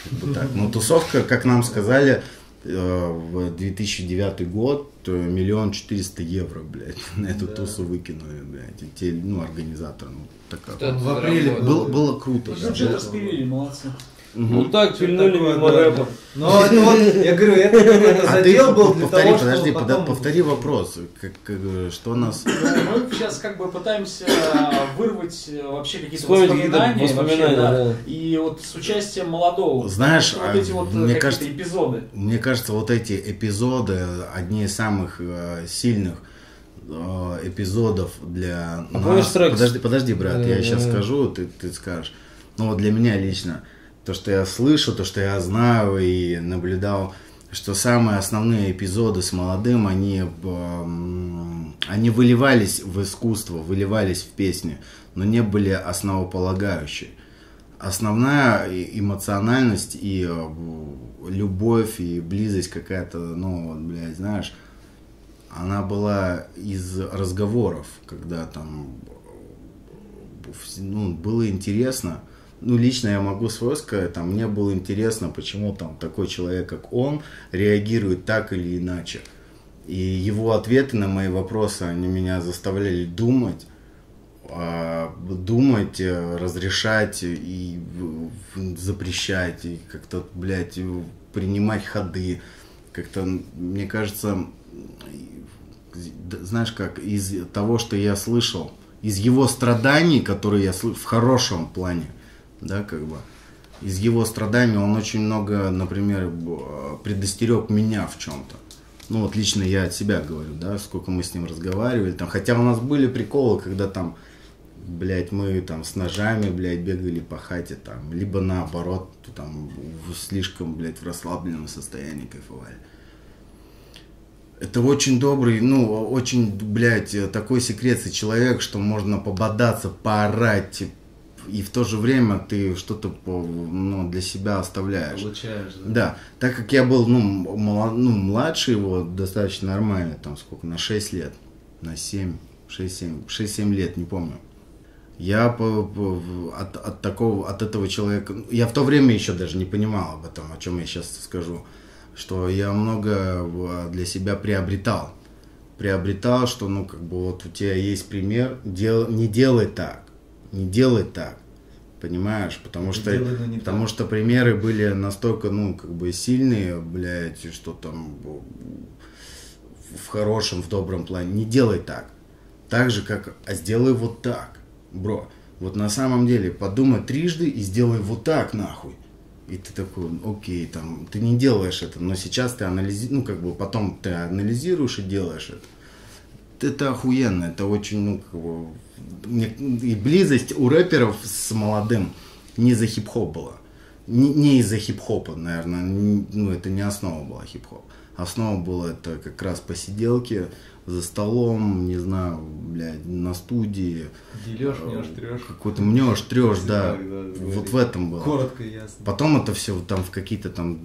Как бы так. Но тусовка, как нам сказали, э, в 2009 год э, миллион четыреста евро, блядь, на эту Да. тусу выкинули, блядь, и те, ну, организаторы, ну, такая. В апреле. Было, было круто, да. Бюджет распилили, молодцы. Мгм. Ну так, пильнули мимо да. рэпа. Но это вот, я говорю, это какой-то А ты задел был для повтори, того, подожди, потом... повтори вопрос, как, как, что нас... Ну, Мы сейчас как бы пытаемся а, вырвать э, вообще какие-то воспоминания, воспоминания, вообще, да. И вот с участием молодого. Знаешь, вот эти а, вот э, мне кажется- эпизоды. Мне кажется, вот эти эпизоды, одни из самых э, сильных эпизодов для А трек? Подожди, подожди, брат, я сейчас скажу, ты, ты скажешь. Ну вот для меня лично, то, что я слышу, то, что я знаю и наблюдал, что самые основные эпизоды с молодым, они, эм, они выливались в искусство, выливались в песни, но не были основополагающие основная эмоциональность и э, любовь и близость какая-то, ну, вот, блядь, знаешь, она была из разговоров, когда там э, ну, было интересно. Ну, лично я могу свое сказать, там, мне было интересно, почему там такой человек, как он, реагирует так или иначе. И его ответы на мои вопросы, они меня заставляли думать, а, думать, э, разрешать и запрещать, и как-то, блядь, принимать ходы. Как-то, мне кажется, знаешь как, из того, что я слышал, из его страданий, которые я слышал в хорошем плане, да, как бы, из его страданий он очень много, например, б- предостерег меня в чем-то. Ну вот лично я от себя говорю, да, сколько мы с ним разговаривали, там, хотя у нас были приколы, когда там, блядь, мы там с ножами, блядь, бегали по хате, там, либо наоборот, там, слишком, блядь, в расслабленном состоянии кайфовали. Это очень добрый, ну, очень, блядь, такой секретный человек, что можно пободаться, поорать, и в то же время ты что-то ну, для себя оставляешь. Получаешь, да. Да, так как я был, ну, мало- ну, младше его достаточно нормально, там сколько, на 6 лет, на 7, 6-7, 6-7 лет, не помню. Я по- от, от такого, от этого человека, я в то время еще даже не понимал об этом, о чем я сейчас скажу, что я много для себя приобретал. Приобретал, что, ну, как бы вот у тебя есть пример, дел, не делай так, не делай так, понимаешь, потому Не что, делай, не потому так. что примеры были настолько, ну, как бы сильные, блядь, что там в хорошем, в добром плане. Не делай так. Так же, как, а сделай вот так, бро. Вот на самом деле подумай трижды и сделай вот так, нахуй. И ты такой, окей, там, ты не делаешь это, но сейчас ты анализируешь, ну, как бы потом ты анализируешь и делаешь это. Это охуенно, это очень, ну, как бы, мне- и близость у рэперов с молодым не за хип-хоп была. Не, не из-за хип-хопа, наверное, н- ну, это не основа была хип-хоп. Основа была это как раз посиделки за столом, не знаю, блядь, на студии. Делешь, мнешь, трешь. Какой-то мнешь, трешь, да. Да, Вот в этом было. Коротко и ясно. Потом это все там в какие-то там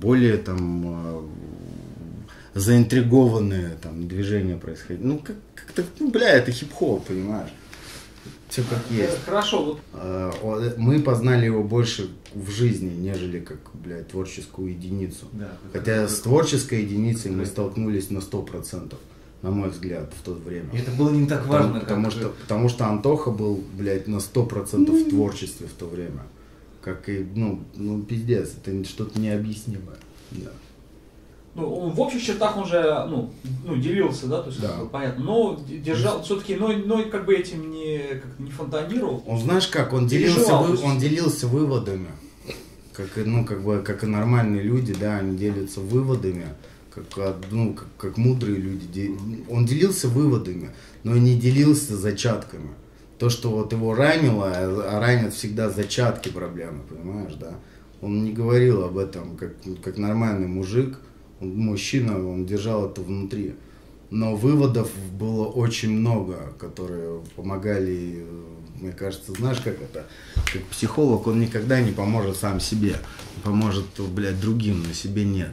более там э, заинтригованные там движения происходили. Ну, как- как-то, ну, бля, это хип-хоп, понимаешь? Все как есть. Э, Хорошо, вот Э, Мы познали его больше в жизни, нежели как, блядь, творческую единицу. Да, Хотя с творческой единицей мы Да. столкнулись на 100%, на мой взгляд, в то время. И это было не так важно, потому, потому как... что, потому что Антоха был, блядь, на 100% в творчестве в то время. как и, ну, ну, пиздец, это что-то необъяснимое. Да. Ну, в общих чертах он же, ну, ну делился, да, то есть, Да. понятно, но держал, все-таки, но, но как бы этим не, как, не фонтанировал. Он знаешь как, он делился, Переживал, вы- есть- он делился выводами. Как, ну, как бы, как и нормальные люди, да, они делятся выводами, как, от- ну, как, как мудрые люди. Он делился выводами, но не делился зачатками. То, что вот его ранило, а ранят всегда зачатки проблемы, понимаешь, да? Он не говорил об этом как, как нормальный мужик, мужчина, он держал это внутри. Но выводов было очень много, которые помогали, мне кажется, знаешь, как это, как психолог, он никогда не поможет сам себе, поможет, блядь, другим, но себе нет.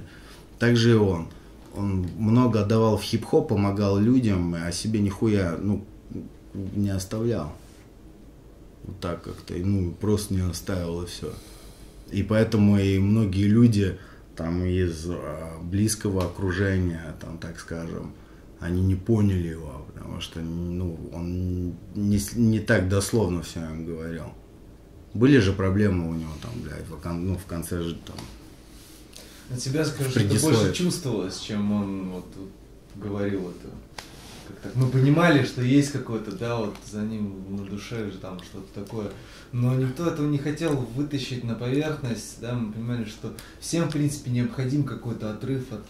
Так же и он. Он много отдавал в хип-хоп, помогал людям, а себе нихуя, ну, не оставлял. Вот так как-то, ну, просто не оставил и все. И поэтому и многие люди там из а, близкого окружения, там, так скажем, они не поняли его, потому что ну, он не, не так дословно все им говорил. Были же проблемы у него там, блядь, в, кон- ну, в конце же там. На тебя скажу, что больше чувствовалось, чем он вот тут говорил это. Как так, мы понимали, что есть какой-то, да, вот за ним на душе же там что-то такое. Но никто этого не хотел вытащить на поверхность, да, мы понимали, что всем, в принципе, необходим какой-то отрыв от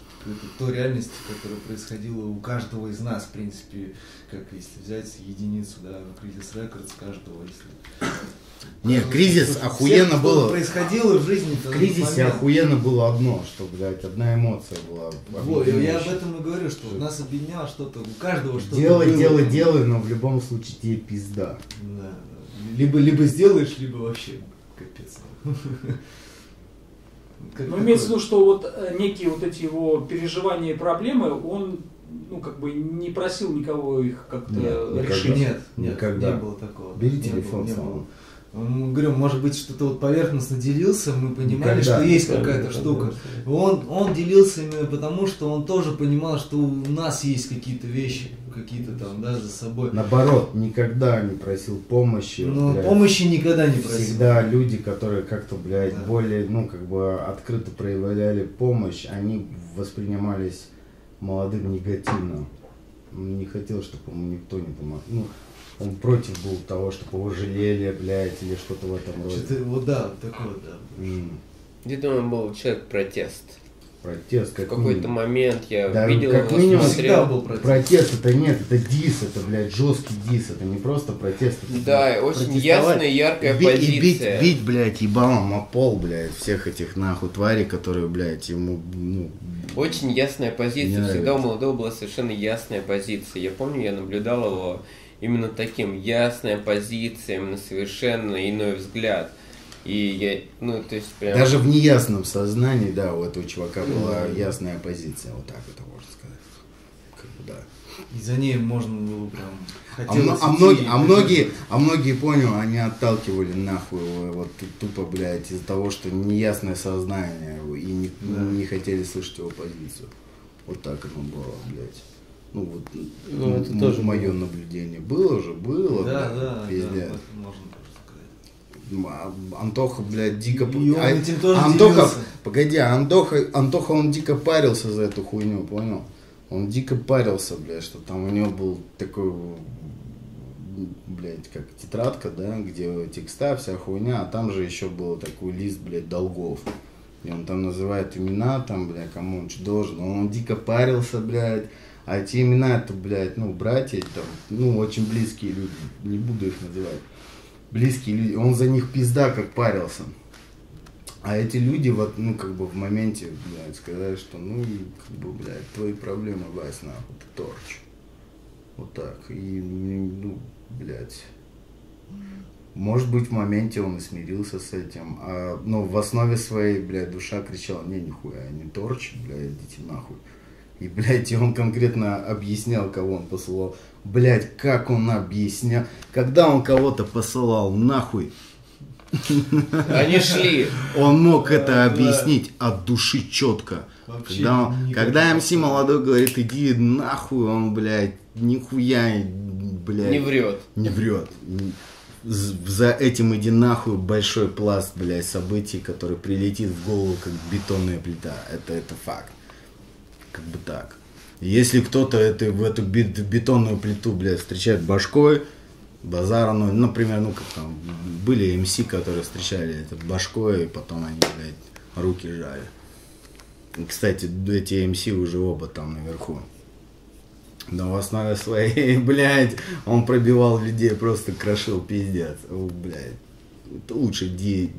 той реальности, которая происходила у каждого из нас, в принципе, как если взять единицу, да, кризис рекордс каждого, если... Не, кризис Всех, охуенно что было. происходило в жизни. В кризисе охуенно было одно, что, блядь, одна эмоция была. Вот, я об этом и говорю, что нас объединяло что-то, у каждого что-то Делай, было. делай, делай, но в любом случае тебе пизда. Да. Либо, либо сделаешь, либо вообще капец. Как Но такое? имеется в виду, что вот э, некие вот эти его переживания и проблемы, он, ну, как бы не просил никого их как-то решить. Нет, нет, Никогда. не было такого. Бери Не телефон было, не было. Он, говорю, может быть, что-то вот поверхностно делился, мы понимали, Никогда. что есть какая-то штука. Он, он делился именно потому, что он тоже понимал, что у нас есть какие-то вещи, какие-то там, да, за собой. Наоборот, никогда не просил помощи. Блядь. помощи никогда не просил. Всегда люди, которые как-то, блядь, Да. более, ну, как бы открыто проявляли помощь, они воспринимались молодым негативно. Не хотел, чтобы ему никто не помог. Ну, он против был того, чтобы его жалели, блядь, или что-то в этом роде. Что-то, вот да, вот такое, да. М, Я думаю, был человек-протест. Протест В как какой-то минимум. момент я Да, видел как его, минимум Всегда смотрел. был протест. Протест это нет, это дис, это, блядь, жесткий дис, это не просто протест. это, Да, блядь, очень ясная, яркая И бить, и бить, позиция. бить, блядь, ебалом о пол, блядь, всех этих нахуй тварей, которые, блядь, ему, ну, Очень ясная позиция. Всегда у молодого была совершенно ясная позиция. Я помню, я наблюдал его именно таким. Ясная позиция, именно совершенно иной взгляд. И я, ну, то есть прям... даже в неясном сознании, да, у этого чувака была ясная позиция, вот так это можно сказать. Как бы, да. И за ней можно было прям... А, хотелось а идти многие, а многие, а многие, понял, они отталкивали нахуй его, вот ту- тупо, блядь, из-за того, что неясное сознание и не, Да. не хотели слышать его позицию. Вот так оно было, блядь. Ну вот, Ну, это м- тоже мое было. наблюдение. Было же, было, Да, блядь, да, да, пиздец. это можно тоже сказать. М, а Антоха, блядь, дико... И он а- этим тоже Антоха, делился. погоди, а Антоха, Антоха, он дико парился за эту хуйню, понял? Он дико парился, блядь, что там у него был такой, блядь, как тетрадка, да, где текста, вся хуйня, а там же еще был такой лист, блядь, долгов. И он там называет имена, там, блядь, кому он что должен. Он дико парился, блядь. А эти имена, это, блядь, ну, братья, там, ну, очень близкие люди. Не буду их называть. Близкие люди. Он за них пизда как парился. А эти люди вот, ну, как бы в моменте, блядь, сказали, что, ну, как бы, блядь, твои проблемы, Вась, нахуй, ты торч. Вот так. И, ну, блядь. Может быть, в моменте он и смирился с этим. А, но в основе своей, блядь, душа кричала, не, нихуя, не торч, блядь, идите нахуй. И, блядь, и он конкретно объяснял, кого он посылал. Блядь, как он объяснял. Когда он кого-то посылал нахуй, Они шли. он мог это объяснить от души четко. Вообще Когда, он- когда МС молодой говорит, иди нахуй, он, блядь, нихуя, блядь, Не врет. не врет. За этим иди нахуй большой пласт, блядь, событий, который прилетит в голову, как бетонная плита. Это, это факт. Как бы так. Если кто-то это, в эту бет- бетонную плиту, блядь, встречает башкой, базара, ну, например, ну, как там, были МС, которые встречали это башкой, и потом они, блядь, руки жали. Кстати, эти МС уже оба там наверху. Но в основе своей, блядь, он пробивал людей, просто крошил пиздец. О, блядь. Это лучший ди,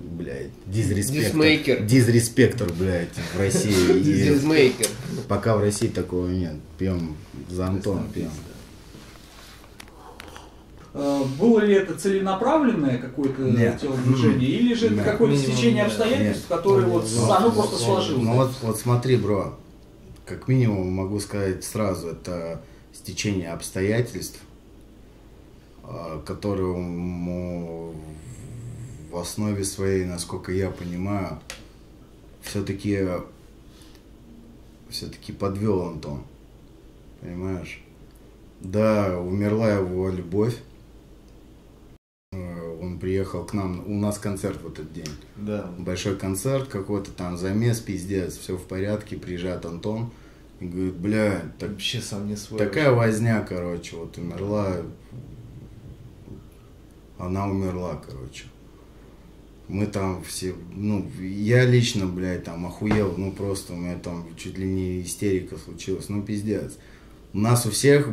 блядь, дизреспектор. Дисмейкер. Дизреспектор, блядь, в России. Дизмейкер. пока в России такого нет. Пьем за Антона, пьем. Э, Было ли это целенаправленное какое-то Нет. телодвижение, или же это какое-то стечение обстоятельств, Нет. которые вот оно ну, просто сложилось? Ну вот, вот смотри, бро, как минимум могу сказать сразу, это стечение обстоятельств, а, которому в основе своей, насколько я понимаю, все-таки все-таки подвел Антон. Понимаешь? Да, умерла его любовь. Э, Он приехал к нам, у нас концерт в этот день Да. большой концерт какой-то там, замес, пиздец, все в порядке, приезжает Антон и говорит, бля, так, Вообще сам не свой. такая возня, короче, вот умерла, она умерла, короче. Мы там все, ну, я лично, блядь, там охуел, ну, просто у меня там чуть ли не истерика случилась, ну, пиздец. У нас у всех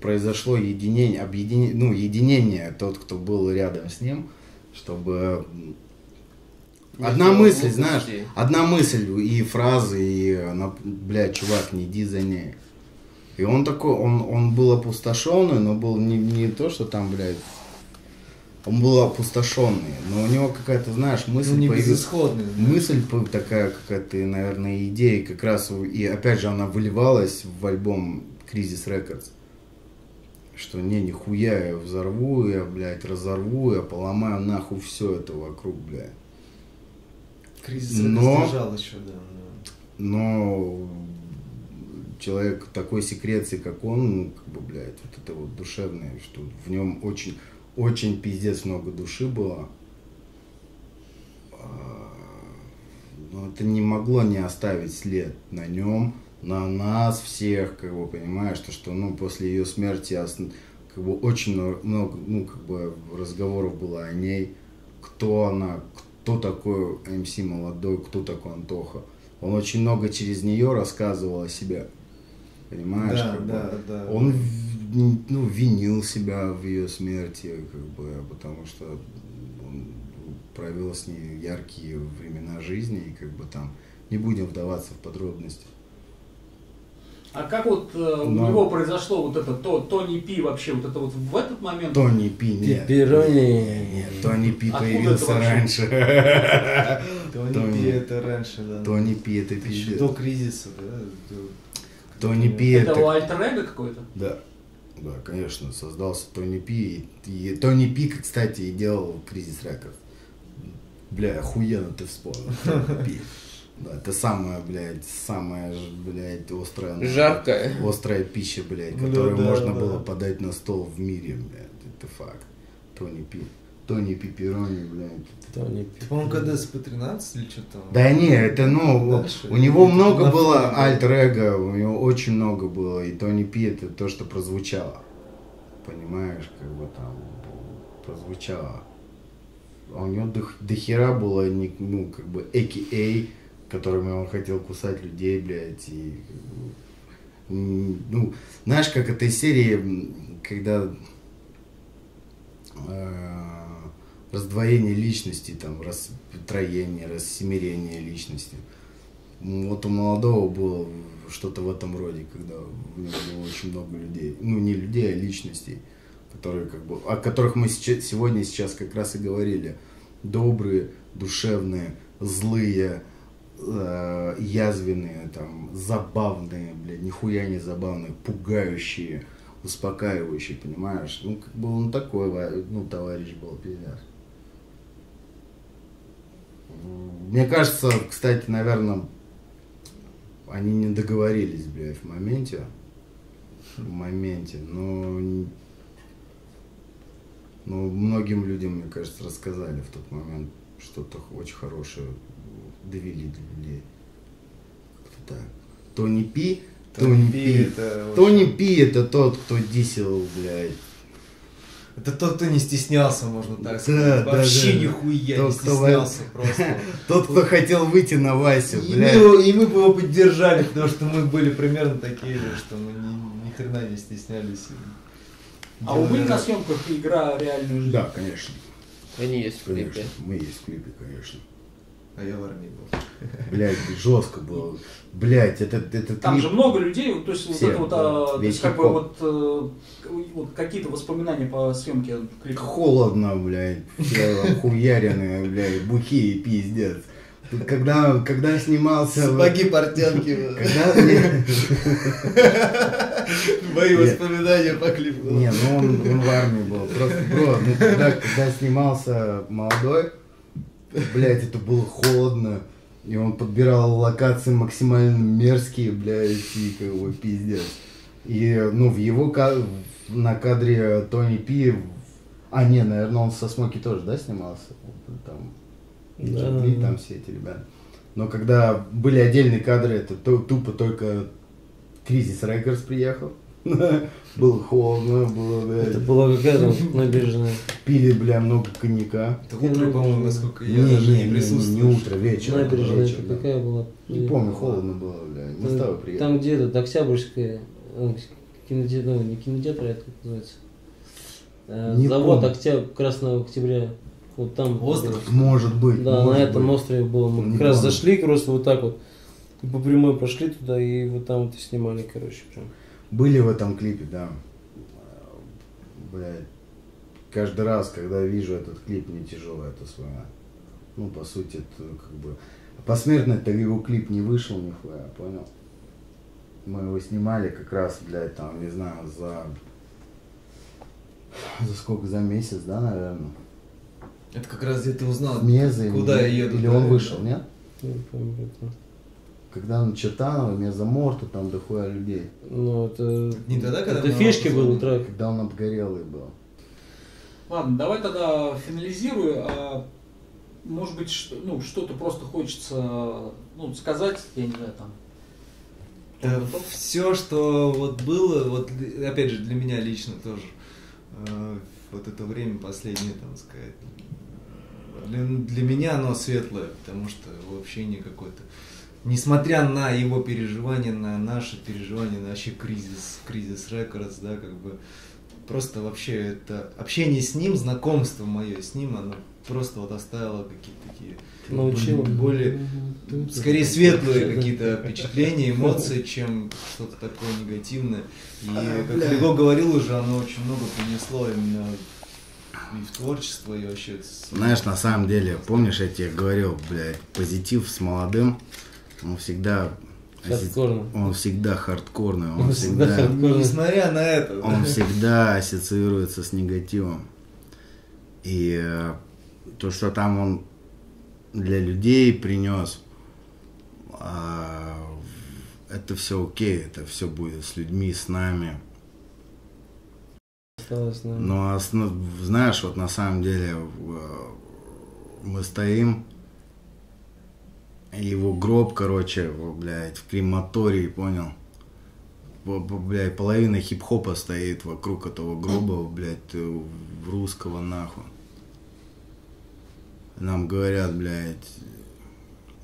произошло единение, объединение, ну, единение, тот, кто был рядом с ним, чтобы Одна мысль, знаешь, одна мысль и фразы, и она, блядь, чувак, не иди за ней. И он такой, он, он был опустошенный, но был не, не то, что там, блядь, он был опустошенный, но у него какая-то, знаешь, мысль Ну, не появилась. Мысль такая какая-то, наверное, идея, как раз, и опять же она выливалась в альбом Кризис Рекордс. Что не, нихуя, я взорву, я, блядь, разорву, я поломаю нахуй все это вокруг, блядь. Кризис Но- сдержал еще, да. Но человек такой секреции, как он, ну, как бы, блядь, вот это вот душевное, что в нем очень, очень пиздец много души было. А, Но это не могло не оставить след на нем, на нас всех, как бы, понимаешь, то, что, ну, после ее смерти как бы очень мно- много, ну, как бы разговоров было о ней, кто она, кто такой МС молодой, кто такой Антоха. Он очень много через нее рассказывал о себе. Понимаешь? Да, как бы. да, да. Он ну, винил себя в ее смерти, как бы, потому что он провел с ней яркие времена жизни, и как бы там не будем вдаваться в подробности. А как вот э, у Но- него произошло вот это то, Тони Пи вообще, вот это вот в этот момент? Тони Пи нет. Пепперони. Нет, Тони Пи Откуда появился раньше. Тони Пи это раньше, да. Тони Пи это пиздец. до кризиса, да. Тони Пи Это это... альтер какой-то? Да, да, конечно, создался Тони Пи. И, и Тони Пи, кстати, и делал Кризис Рекорд. Бля, охуенно ты вспомнил. Тони Пи. Да, это самая, блядь, самая, блядь, острая... Жаркая. Острая пища, блядь, Ну которую да, можно да. было подать на стол в мире, блядь. Это факт. Тони Пи. Тони Пиперони, блядь. Тони Ты, по-моему, КДС по 13 или что там? Да не, это ну, Дальше. у него много было альтер у него очень много было, и Тони Пи это то, что прозвучало. Понимаешь, как бы там прозвучало. А у него до, до хера было, ну, как бы, AKA, которыми он хотел кусать людей, блядь, и, ну, знаешь, как этой серии, когда э, раздвоение личности, там, растроение, рассемерение личности. Вот у молодого было что-то в этом роде, когда у него было очень много людей. Ну, не людей, а личностей, которые как бы, о которых мы сейчас, сегодня сейчас как раз и говорили. Добрые, душевные, злые, э, язвенные, там, забавные, блядь, нихуя не забавные, пугающие, успокаивающие, понимаешь? Ну, как бы он такой, ну, товарищ был, пиздец. Мне кажется, кстати, наверное, они не договорились, блядь, в моменте. В моменте, но... н- Ну, многим людям, мне кажется, рассказали в тот момент что-то очень хорошее, довели до людей. Кто так? Тони Пи? Тони Пи. Тони Пи это тот, кто дисел, блядь. Это тот, кто не стеснялся, можно так Да, сказать. да, Вообще да. нихуя Тот, не кто стеснялся просто. Тот, кто хотел выйти на Васю, И блядь. мы, и мы бы его поддержали, потому что мы были примерно такие же, что мы ни, ни хрена не стеснялись. А вы были на съемках игра реальную жизнь? Да, конечно. Они есть в клипе. Конечно. Мы есть в клипе, конечно. А я в армии был. Блядь, жестко было. Блядь, это, это Там же много людей, вот, то есть вот Все, это вот, да, а, то есть как бы вот, э, вот какие-то воспоминания по съемке клипа. Холодно, блядь. Все охуяренные, блядь, бухие, пиздец. Тут когда, когда снимался... Сапоги, портянки. Когда... Мои воспоминания по клипу. не, ну он, он в армии был. Просто, бро, ну когда, когда снимался молодой, блядь, это было холодно. И он подбирал локации максимально мерзкие, блядь, и как бы пиздец. И, ну, в его ка- на кадре Тони Пи... А, не, наверное, он со Смоки тоже, да, снимался? Там, и Да. Ли, там все эти ребята. Но когда были отдельные кадры, это то- тупо только Кризис Рекордс приехал. Было холодно, было, Это блядь. была какая-то набережная. Пили, бля, много коньяка. Это утро, по-моему, насколько я Не, даже не, не не, присутствовал. не утро, вечер. Набережная вечер, это да. какая была? Не помню, холодно было, бля. Мы с тобой приехали. Там где то Октябрьская, кинотеатр, ну, не кинотеатр, а это как называется? Э, Не Завод помню. Октябрь, Красного Октября. Вот там. Остров? Может быть. Да, может на этом быть. острове было. Мы Не как раз помню. зашли просто вот так вот. И по прямой пошли туда, и вот там вот и снимали, короче, прям. Были в этом клипе, да. Блядь. Каждый раз, когда вижу этот клип, мне тяжело это вспоминать. Ну, по сути, это как бы... Посмертно-то его клип не вышел нихуя, понял? Мы его снимали как раз, блядь, там, не знаю, за... За сколько? За месяц, да, наверное? Это как раз где ты узнал, Меза куда я еду. или да, он да. вышел, нет? Не помню. Когда на Чертаново, Меза Морта, там дохуя людей. Ну, это... Не тогда, когда Это фишки был трек. Когда он обгорелый был. Ладно, давай тогда финализирую. А, может быть, что, ну, что-то просто хочется ну, сказать, я не знаю, там. все, что вот было, вот опять же для меня лично тоже, э, вот это время последнее, там сказать, для, для меня оно светлое, потому что в общении какой-то, несмотря на его переживания, на наши переживания, на вообще кризис, кризис рекордс, да, как бы просто вообще это общение с ним, знакомство мое с ним, оно просто вот оставило какие-то такие Научил. более скорее светлые какие-то впечатления, эмоции, чем что-то такое негативное. И, как Лего говорил уже, оно очень много принесло именно и в творчество, и вообще... с- Знаешь, на самом деле, помнишь, я тебе говорил, блядь, позитив с молодым, он всегда... Хардкорно. Он всегда хардкорный, он Он всегда всегда... хардкорный. Несмотря на это, Он всегда ассоциируется с негативом. И э, то, что там он для людей принес, а, это все окей, это все будет с людьми, с нами. Осталось, наверное. Но знаешь, вот на самом деле э, мы стоим, его гроб, короче, блядь, в крематории, понял? По- по- Блядь, половина хип-хопа стоит вокруг этого гроба, блядь, э, русского нахуй. Нам говорят, блядь,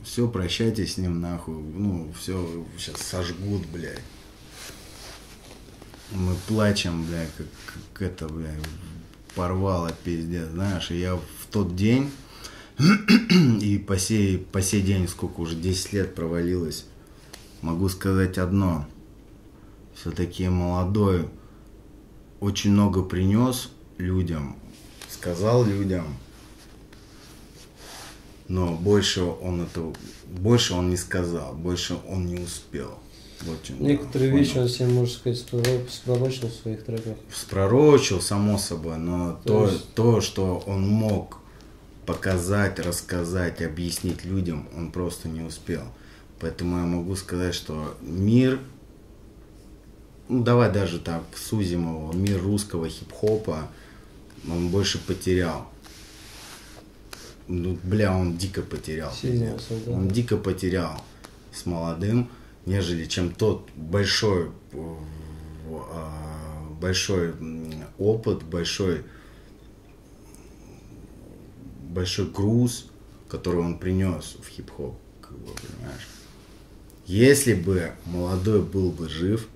все, прощайтесь с ним нахуй, ну, все, сейчас сожгут, блядь. Мы плачем, бля, как, как это, бля, порвало пиздец, знаешь. И я в тот день, и по сей, по сей день, сколько уже 10 лет провалилось, могу сказать одно. Все-таки молодой очень много принес людям, сказал людям, но больше он это, больше он не сказал, больше он не успел. Вот Некоторые вещи он себе, можно сказать, спроро- спророчил в своих треках. спророчил, само собой, но То то, есть- то, что он мог показать, рассказать, объяснить людям, он просто не успел. Поэтому я могу сказать, что мир, ну давай даже так сузим его, мир русского хип-хопа, он больше потерял. Ну, бля, он дико потерял. Сильнялся, да. Он дико потерял с молодым, нежели чем тот большой, э, а, большой опыт, большой, большой груз, который он принес в хип-хоп, как бы, понимаешь. Если бы молодой был бы жив,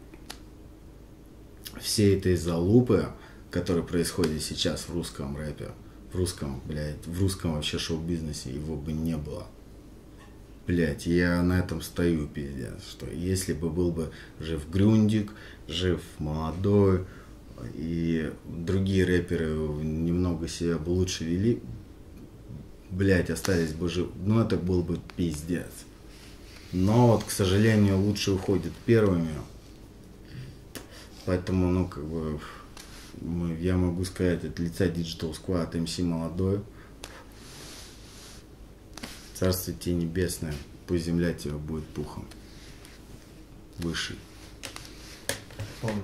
всей этой залупы, которая происходит сейчас в русском рэпе, в русском, блядь, в русском вообще шоу-бизнесе, его бы не было. Блять, я на этом стою, пиздец, что если бы был бы жив Грюндик, жив молодой, и другие рэперы немного себя бы лучше вели, блять, остались бы жив, ну это был бы пиздец. Но вот, к сожалению, лучше уходят первыми. Поэтому, ну, как бы, мы- я могу сказать от лица Digital Squad MC молодой. Царствие тебе небесное, пусть земля тебе будет пухом. Высший. Помню.